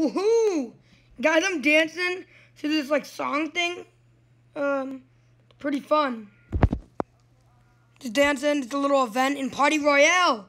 Woohoo! Guys, I'm dancing to this like song thing. Um, pretty fun. Just dancing. It's a little event in Party Royale.